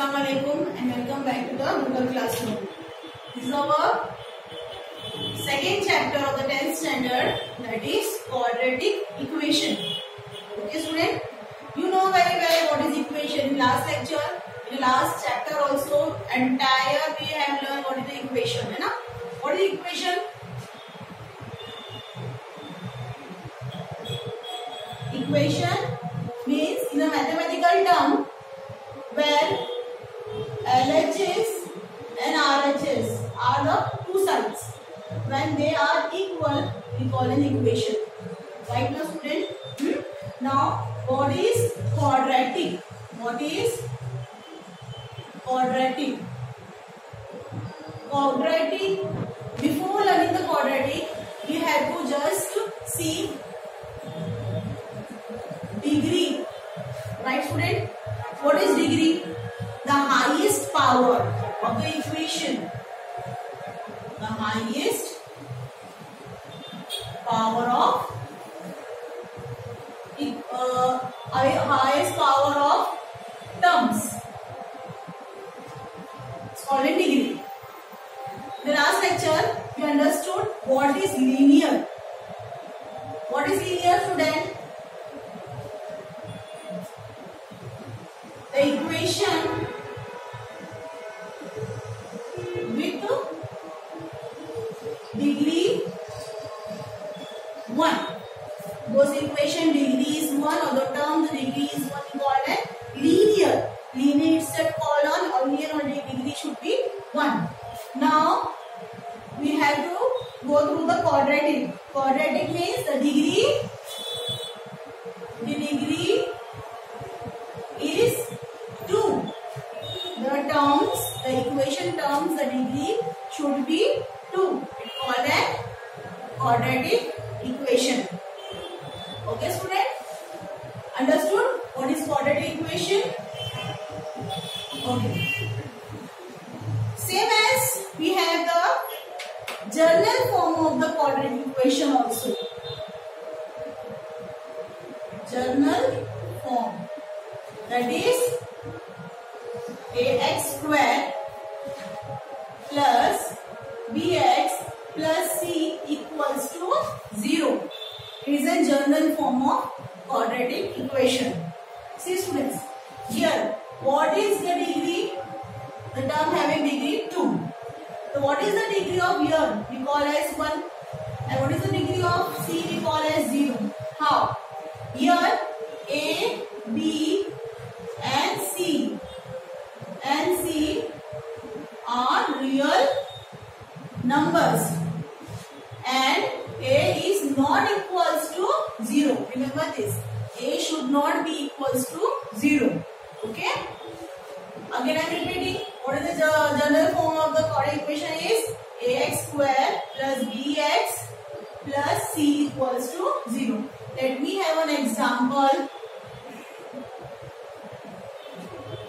Assalamu alaikum and welcome back to the Google Classroom. This is our second chapter of the 10th standard that is quadratic equation. Okay student, you know very well what is equation. In last lecture, in last chapter also entire we have learned what is the equation. है ना? What is equation? Equation means in a mathematical term where LHS and RHS are the two sides. When they are equal, we call an equation. Right now, student? Hmm? Now, what is quadratic? What is quadratic? Quadratic. Highest power 1. Those equation degree is 1 or the term the degree is 1 Understood? What is quadratic equation? Okay. Same as we have the general form of the quadratic equation also. What is the degree? The term having degree 2. So what is the degree of here? We call as 1. And what is the degree of c? We call as 0. How? Here a, b and c and c are real numbers and a is not equals to 0 remember this a should not be equals to 0 okay again i am repeating what is the general form of the quadratic equation is ax square plus bx plus c equals to 0 let me have an example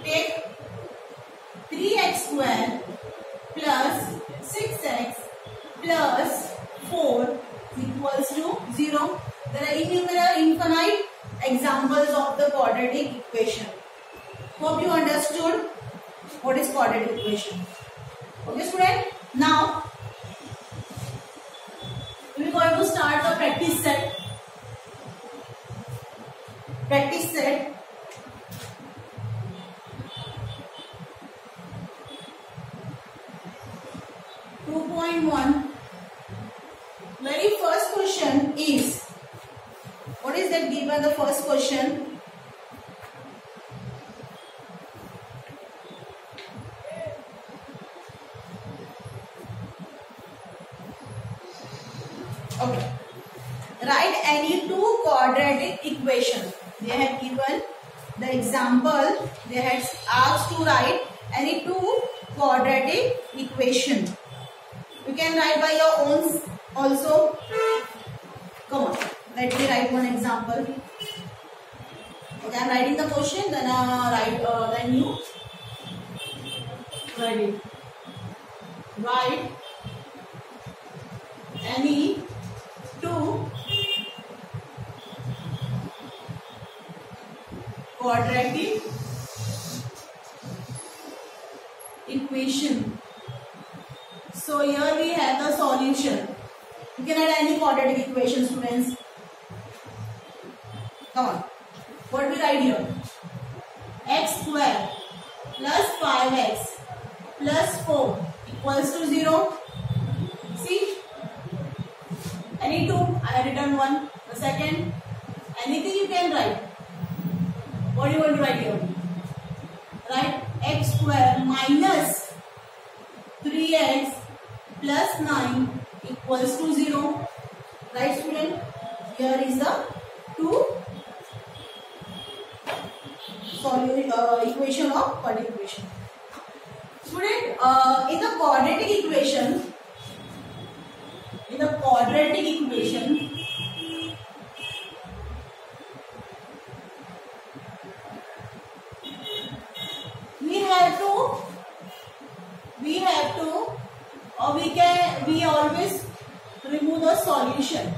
take 3x square plus 6x plus 4 equals to 0. There are innumerable infinite examples of the quadratic equation. Hope you understood what is quadratic equation. Okay student? Now, we are going to start the practice set. Practice set. Two point one. Very first question is what is that given the first question? Okay. Write any two quadratic equation. They have given the example. They had asked to write any two quadratic equation. You can write by your own also. Come on. Let me write one example. Okay, I am writing the question. Then uh, write. Uh, then you write it. Write any two quadratic equation. So here we have the solution. You can add any quadratic equation students. Come on. What we write here? x square plus 5x plus 4 equals to 0. See? Any two? I have written one. The second? Anything you can write. What do you want to write here? Write x square minus 3x plus 9 equals to 0. Always remove the solution,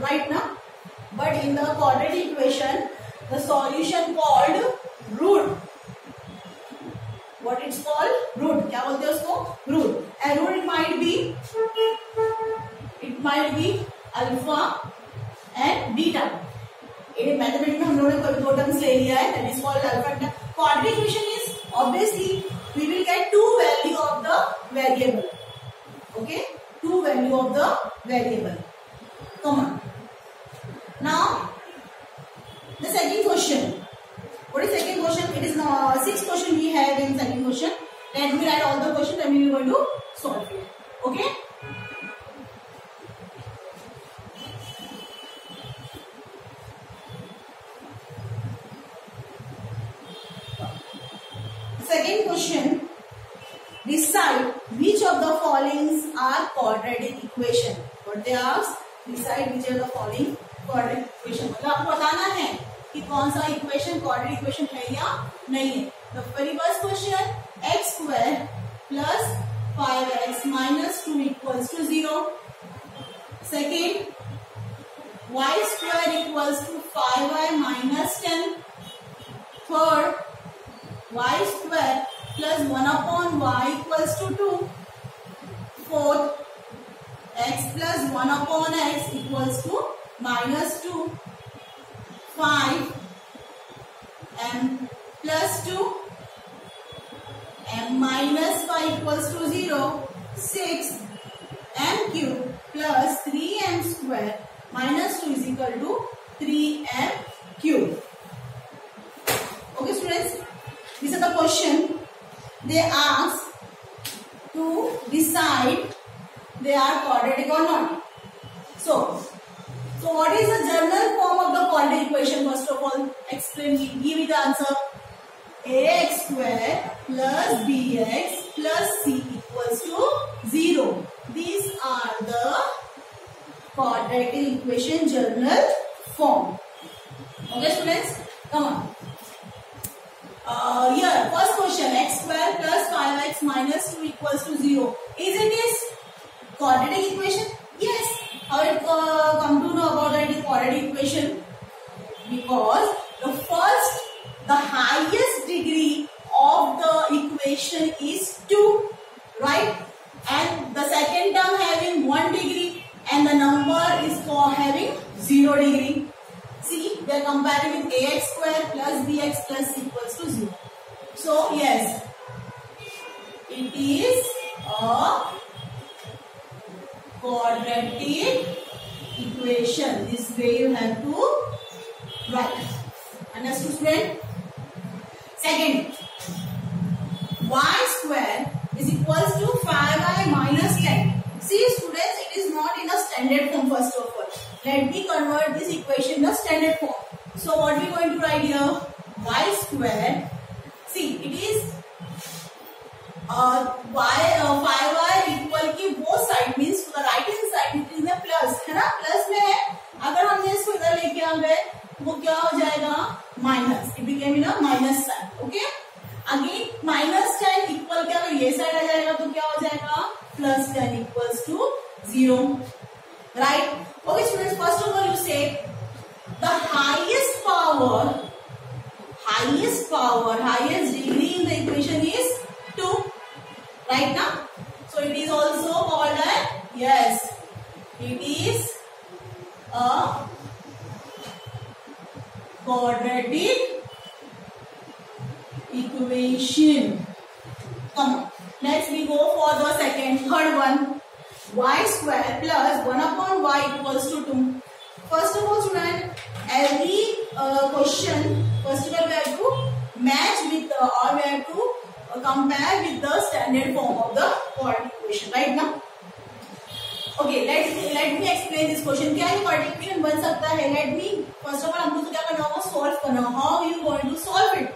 right now. But in the quadratic equation, the solution called root what it's called root क्या बोलते हैं उसको root and root it might be it might be alpha and beta in mathematics में हम लोगों ने दो terms ले लिया है is called alpha and beta quadratic equation is obviously we will get two value of the variable okay two value of the variable. Come write the following quadratic equation मतलब आपको बताना है कि कौन सा इक्वेशन क्वाड्रेटिक इक्वेशन है या नहीं है। Very first question x square plus five x minus two equals to zero second Fourth, x plus 1 upon x equals to minus 2. 5 m plus 2 m minus 5 equals to 0. 6 m cube plus 3m square minus 2 is equal to 3m ax square plus bx plus c equals to 0. These are the quadratic equation general form. Okay students, come on. Uh, here, first question, x square plus 5x minus 2 equals to 0. Is it is quadratic equation? Yes. How it uh, come to know about the quadratic equation? Because the first, the highest degree of the equation is 2, right? And the second term having 1 degree and the number is for having 0 degree. See, we are comparing with ax square plus bx plus equals to 0. So, yes, it is a quadratic equation. This way you have to write. Understood student? Second, y square is equals to 5y minus 10. See students, it is not in a standard form first of all. Let me convert this equation a standard form. So what we going to write here? y square. See, it is uh, y five y equal की वो side means to the right hand side it is plus है ना plus में है अगर हमने इसको इधर लेके आ गए वो क्या हो जाएगा? Minus it became in minus sign okay again minus ten equal के अगर ये साइड आ जाएगा तो क्या हो जाएगा? Plus ten equals to zero right okay students first of all you see the highest power highest power highest degree in the equation is 2 Right now? So it is also called a, yes, it is quadratic equation. Come. Next we go for the second, third one. y square plus 1 upon y equals to 2. First of all student, every uh, question, first of all we have to match with the, or we have to uh, compare with the standard form of the quadratic equation, right now? Okay, let let me explain this question. क्या quadratic equation बन सकता है? Let me first of all हमको तो क्या करना होगा? Solve करना. How you going to solve it?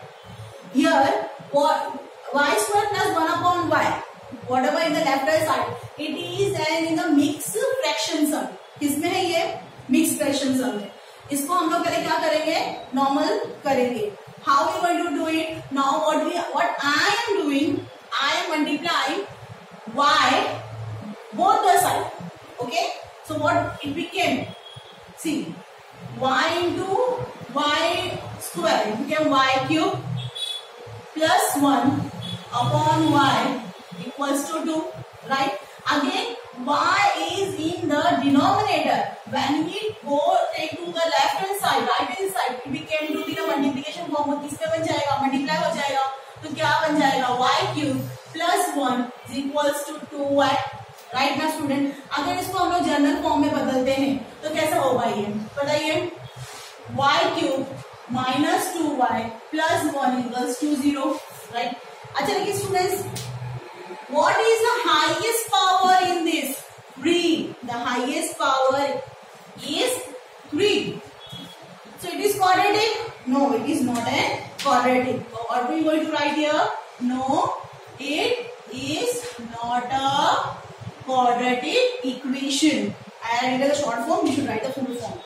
Here, what y square plus 1 upon y whatever in the left hand side it is and in the mixed fraction sum किसमें है ये mixed fraction sum है इसको हम लोग पहले क्या करेंगे normal करेंगे how we going to do it now what we what I am doing I am multiplying y both the side okay so what it became see y into y square became y cube plus 1 upon y equals to 2 right again y is in the denominator when we go take to the left hand side right hand side it became to be the multiplication form किसमें बन जाएगा multiply हो जाएगा तो क्या बन जाएगा y cube plus 1 is equals to 2y right ना स्टूडेंट अगर इसको हम लोग जनरल फॉर्म में बदलते हैं तो कैसा होगा ये बताइए y cube minus two Y plus one equals to zero right अच्छा देखिए students what is the highest power in this 3 the highest power is 3 so it is quadratic no it is not a quadratic so what are we going to write here no it is not a quadratic equation and in the short form we should write the full form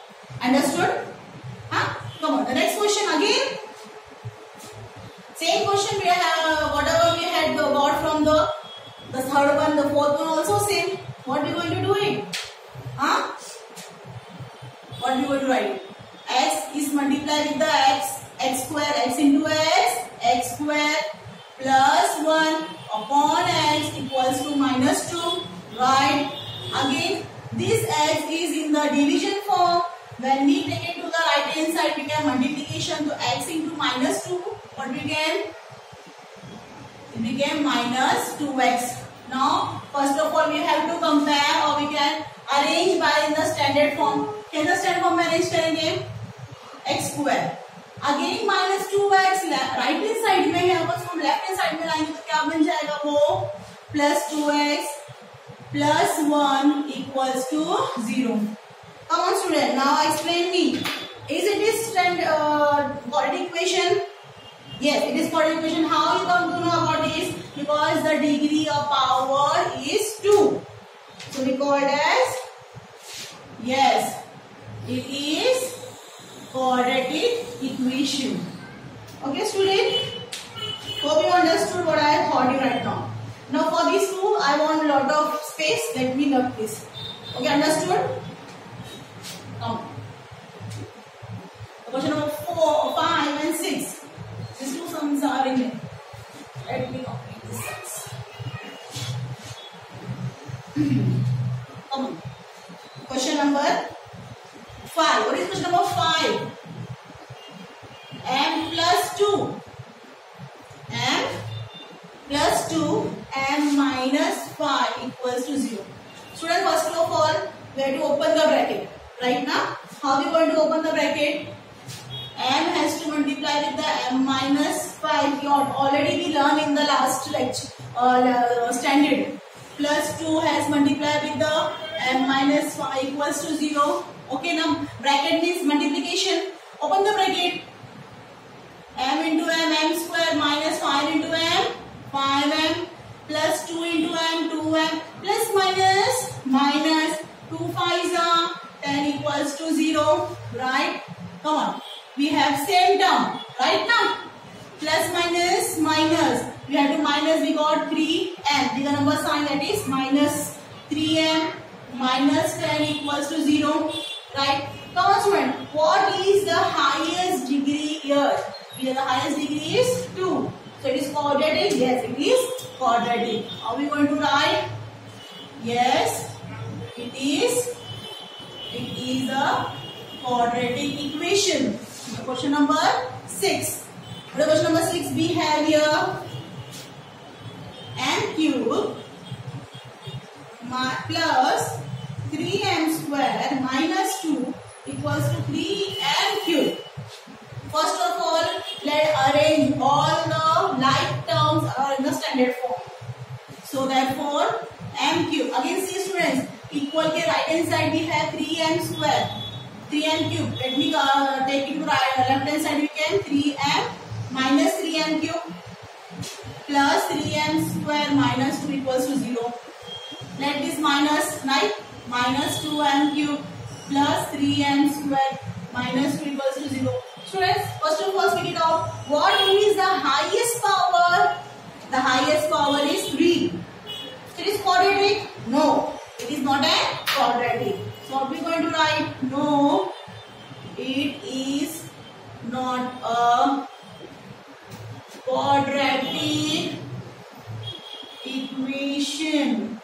understood huh Come on the next question again same question we have whatever we had got from the the third one, the fourth one also same. What are we going to do it? Huh? What are we going to write? X is multiplied with the x, x square, x into x, x square plus 1 upon x equals to minus 2. Right? Again, this x is in the division form. When we take it right hand side we can multiplication so x into minus 2 what we get it became minus 2x now first of all we have to compare or we can arrange by in the standard form कैसा stand form में arrange करेंगे x square again minus two x right hand side में है बस हम left hand side में लाएँगे तो क्या बन जाएगा वो plus two x plus one equals to zero come on student now explain me Is it is standard uh, quadratic equation? Yes, it is quadratic equation. How you come to know about this? Because the degree of power is 2. So we call it as, yes, it is quadratic equation. Okay student? Hope you understood what I taught you right now. Now for this two, I want a lot of space. Let me note this. Okay, understood? Come. Question number 4, or 5 and 6. These two sums are in there. Let me complete this sums. Come on. Question number 5. What is question number 5? m plus 2. m plus 2 m minus 5 equals to 0. Student, first of all, we have to open the bracket. Right now, how we going to open the bracket? m has to multiply with the m minus 5 you already we learned in the lecture uh, standard. Plus 2 has multiplied with the m minus 5 equals to 0 okay now bracket means multiplication. Open the bracket. M into m m square minus 5 into m 5m plus 2 into m 2m plus minus minus 2 5s are 10 equals to 0 right? Come on. We have same term. Right now plus minus minus we have to minus we got 3m the number sign that is minus 3m minus 10 equals to 0 right student what is the highest degree here here the highest degree is 2 so it is quadratic yes it is quadratic. Are we going to write? Yes, it is. It is a quadratic equation. Question number 6. Question number 6 we have here? m cube plus 3m square minus 2 equals to 3m cube. First of all, let arrange all the like terms are in the standard form. So therefore, m cube. Again see students, equal के right hand side we have 3m square. 3m cube. Let me uh, take it to right, left hand side we can 3m minus 3m cube plus 3m square minus 2 equals to 0. Let this minus, right? Minus 2m cube plus 3m square minus 2 equals to 0. Students, first of all, figure it out. What is the highest power? The highest power is 3. It is quadratic? No. It is not a quadratic. So, what we are going to write? No. It is not a quadratic equation.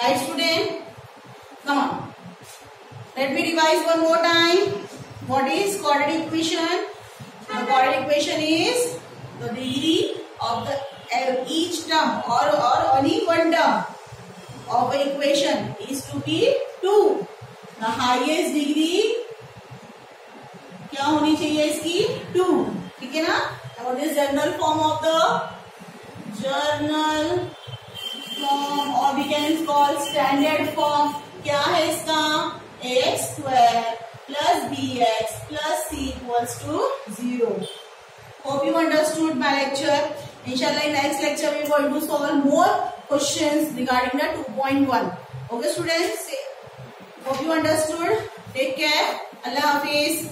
Right student? Come on. Let me revise one more time. What is quadratic equation? The quadratic equation is the degree of the each term or, or only one term of an equation is to be 2. The highest degree क्या होनी चाहिए इसकी 2. ठीक है ना? What is general form of the general form और we can call standard form क्या है इसका? A square plus b x plus c equals to zero hope you understood my lecture इनशाला नेक्स्ट लेक्चर में going to solve more question regarding the two point one okay student hope you understood take care अल्लाह हाफिज़